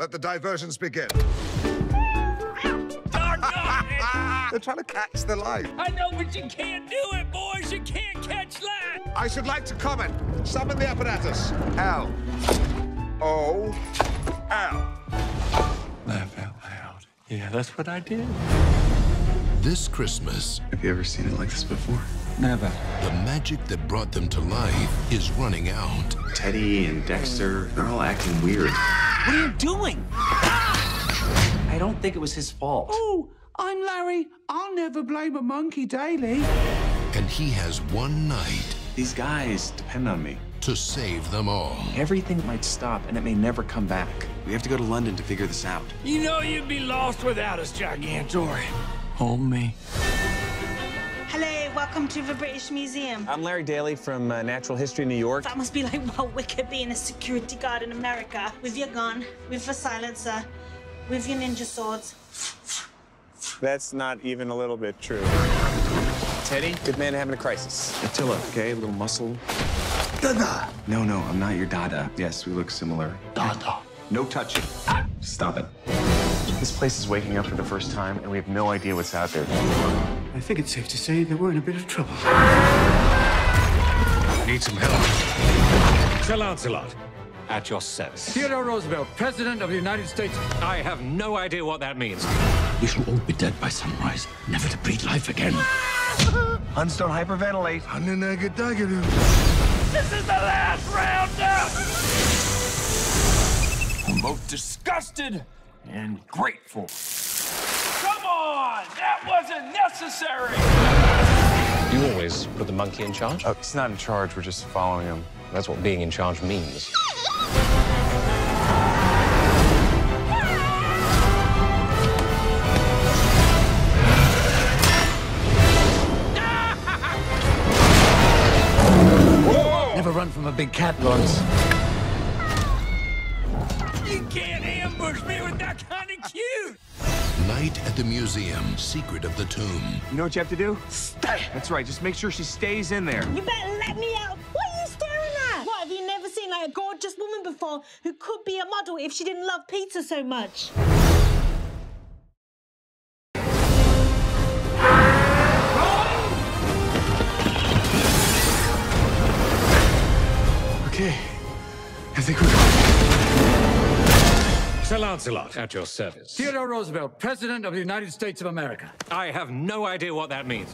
Let the diversions begin. They're trying to catch the light. I know, but you can't do it, boys. You can't catch light. I should like to comment. Summon the apparatus. L. O. L. Laugh out loud. Yeah, that's what I did. This Christmas, Have you ever seen it like this before? Never. the magic that brought them to life is running out. Teddy and Dexter, they're all acting weird. What are you doing? I don't think it was his fault. Oh, I'm Larry. I'll never blame a monkey Daley. And he has one night These guys depend on me. to save them all. Everything might stop and it may never come back. We have to go to London to figure this out. You know you'd be lost without us, Gigantor. Hold me. Hello, welcome to the British Museum. I'm Larry Daley from uh, Natural History New York. That must be like well wicked being a security guard in America. With your gun, with a silencer, with your ninja swords. That's not even a little bit true. Teddy, good man having a crisis. Attila, okay? A little muscle. Dada! No, no, I'm not your Dada. Yes, we look similar. Dada. No touching. Stop it. This place is waking up for the first time, and we have no idea what's out there. I think it's safe to say that we're in a bit of trouble. Need some help. Sir Lancelot, at your service. Theodore Roosevelt, President of the United States. I have no idea what that means. We shall all be dead by sunrise, never to breathe life again. Huns don't hyperventilate. This is the last round up! I'm both disgusted and grateful. Come on! That wasn't necessary! You always put the monkey in charge? Oh, he's not in charge. We're just following him. That's what being in charge means. Never run from a big cat, Lawrence. You can't ambush me with that kind of cute! Night at the museum, secret of the tomb. You know what you have to do? Stay. That's right. Just make sure she stays in there. You better let me out. What are you staring at? What, have you never seen like a gorgeous woman before who could be a model if she didn't love pizza so much? Okay. I think we're good. Sir Lancelot, at your service. Theodore Roosevelt, President of the United States of America. I have no idea what that means.